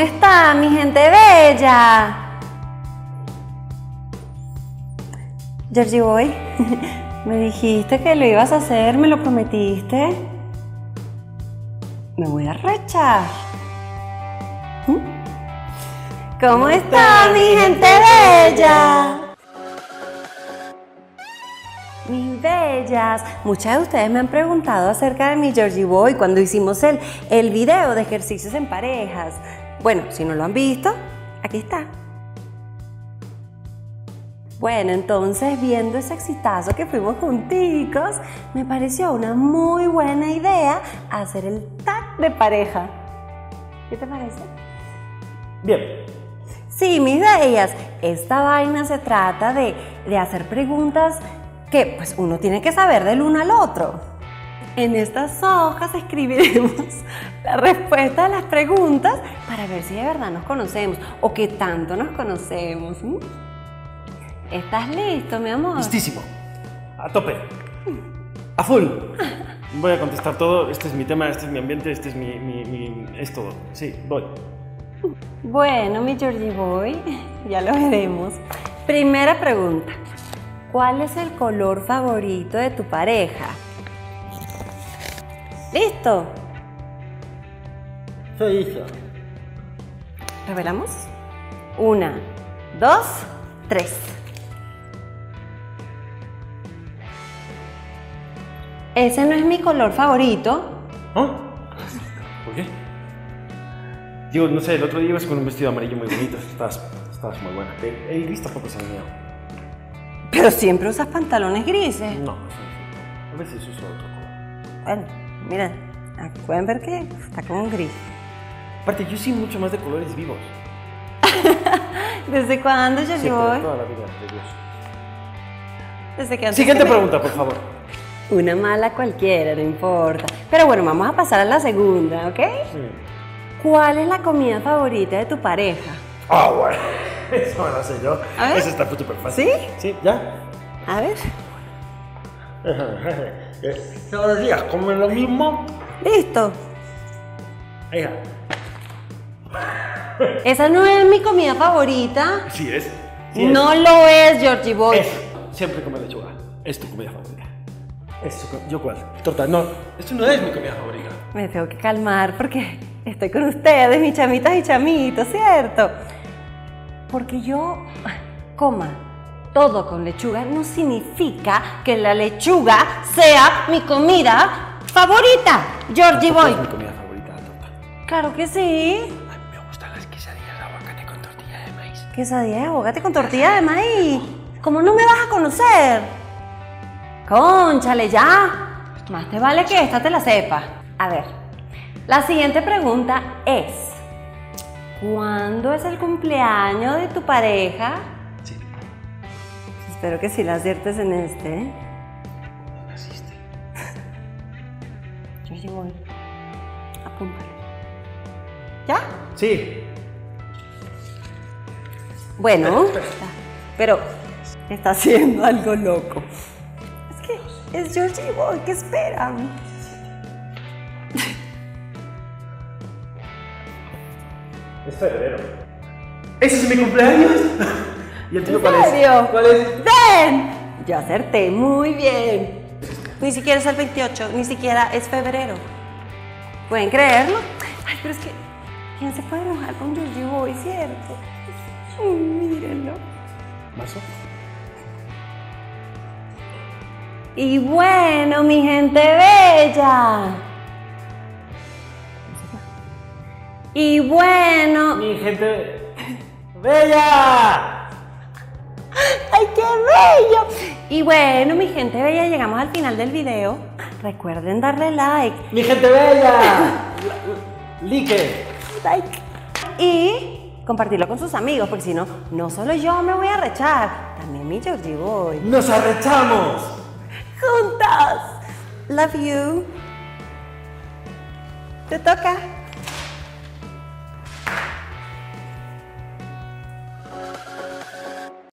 ¿Dónde está mi gente bella? Georgie Boy, me dijiste que lo ibas a hacer, me lo prometiste. Me voy a rechar. ¿Mm? ¿Cómo está mi gente bella? Mis bellas, muchas de ustedes me han preguntado acerca de mi Georgie Boy cuando hicimos el, el video de ejercicios en parejas. Bueno, si no lo han visto, aquí está. Bueno, entonces viendo ese exitazo que fuimos junticos, me pareció una muy buena idea hacer el tag de pareja. ¿Qué te parece? Bien. Sí, mis bellas, esta vaina se trata de, de hacer preguntas que pues uno tiene que saber del uno al otro. En estas hojas escribiremos la respuesta a las preguntas para ver si de verdad nos conocemos o qué tanto nos conocemos. ¿Estás listo, mi amor? Listísimo. A tope. A full. Voy a contestar todo. Este es mi tema, este es mi ambiente, este es mi. mi- mi- es todo. Sí, voy. Bueno, mi Georgie Boy, ya lo veremos. Primera pregunta. ¿Cuál es el color favorito de tu pareja? ¿Listo? Se hizo. ¿Revelamos? Una, dos, tres. Ese no es mi color favorito. ¿Ah? ¿Por qué? Digo, no sé, el otro día ibas con un vestido amarillo muy bonito. Estabas, estabas muy buena. El, gris tampoco es el mío. Pero siempre usas pantalones grises. No, no sé. A veces uso otro color. Bueno, miren, aquí pueden ver que está como un gris. Aparte, yo sí mucho más de colores vivos. ¿Desde cuándo, Georgie Siempre, toda la vida de Dios. Desde que antes Siguiente que me- pregunta, por favor. Una mala cualquiera, no importa. Pero bueno, vamos a pasar a la segunda, ¿ok? Sí. ¿Cuál es la comida favorita de tu pareja? Ah, bueno. Eso me lo sé yo. A ver. Eso está súper fácil. ¿Sí? Sí, ya. A ver. Todos los días comen lo mismo. Listo. Hija. Esa no es mi comida favorita. Sí es. Sí es. no lo es, Georgie Boy. Es. Siempre come lechuga. Es tu comida favorita. Es tu ¿Yo cuál? Torta. No, esto no es mi comida favorita. Me tengo que calmar porque estoy con ustedes, mis chamitas y chamitos, ¿cierto? Porque yo coma todo con lechuga no significa que la lechuga sea mi comida favorita, Georgie Boy. Es mi comida favorita, la. Claro que sí. Ay, me gustan las quesadillas de aguacate con tortilla de maíz. Quesadilla de aguacate con tortilla de maíz. ¿Cómo no me vas a conocer? Cónchale, ya. Más te vale que esta te la sepa. A ver, la siguiente pregunta es: ¿Cuándo es el cumpleaños de tu pareja? Espero que sí la aciertes en este. ¿eh? Naciste. Yo sí voy. Apúntalo. ¿Ya? Sí. Bueno, pero está haciendo algo loco. Es que es Georgie Boy, ¿qué esperan? Es febrero. ¿Ese es mi cumpleaños? ¿Y el tuyo ¿En cuál es? ¿Cuál es? ¡Ven! Yo acerté, muy bien. Ni siquiera es el 28, ni siquiera es febrero. ¿Pueden creerlo? Ay, pero es que, ¿quién se puede enojar con Georgie Boy, cierto? Ay, mírenlo. ¿Marzo? Y bueno, mi gente bella. Y bueno, Mi gente. ¡Bella! ¡ay, qué bello! Y bueno, mi gente bella, llegamos al final del video. Recuerden darle like, ¡Mi gente bella! Like. like y compartirlo con sus amigos, porque si no, no solo yo me voy a rechar, también mi Georgie Boy. ¡Nos arrechamos! Juntas. Love you. Te toca.